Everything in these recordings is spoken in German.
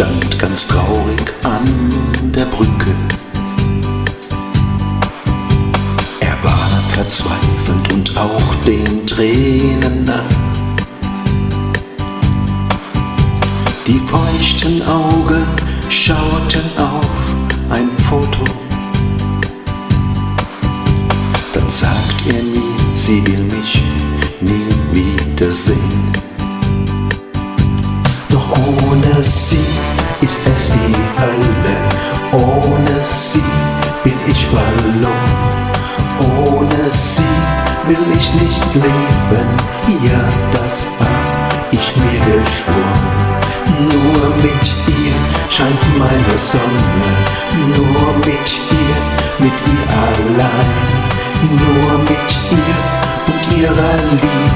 stand ganz traurig an der Brücke. Er war verzweifelt und auch den Tränen nah. Die feuchten Augen schauten auf ein Foto. Dann sagt er mir, sie will mich nie wiedersehen. Doch ohne sie ist es die Hölle, ohne sie bin ich verloren. Ohne sie will ich nicht leben, ja, das hab ich mir geschworen. Nur mit ihr scheint meine Sonne, nur mit ihr, mit ihr allein. Nur mit ihr und ihrer Liebe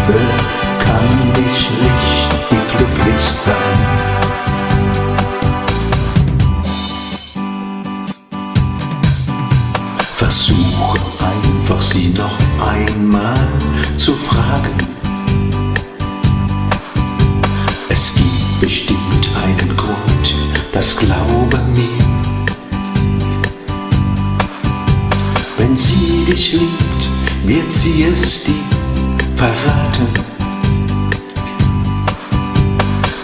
Versuche einfach sie noch einmal zu fragen. Es gibt bestimmt einen Grund, das glaube mir. Wenn sie dich liebt, wird sie es dir verraten.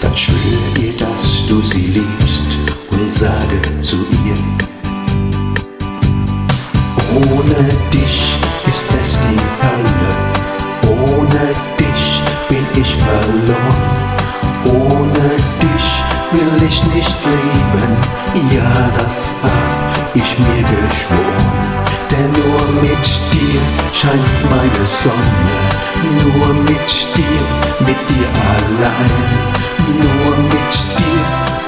Dann schwör ihr, dass du sie liebst und sage zu ihr, ohne dich ist es die Hölle, ohne dich bin ich verloren, ohne dich will ich nicht leben, ja das hab ich mir geschworen. Denn nur mit dir scheint meine Sonne, nur mit dir, mit dir allein, nur mit dir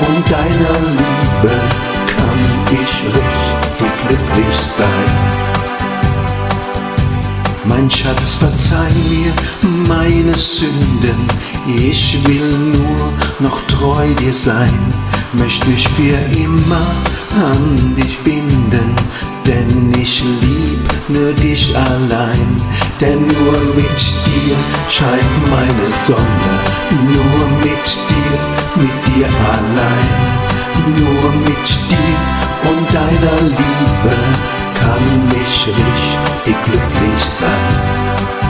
und deiner Liebe kann ich richtig glücklich sein. Mein Schatz, verzeih mir meine Sünden, ich will nur noch treu dir sein, möchte mich für immer an dich binden, denn ich lieb nur dich allein, denn nur mit dir scheint meine Sonne, nur mit dir, mit dir allein, nur mit dir und deiner Liebe kann ich richtig glücklich sein.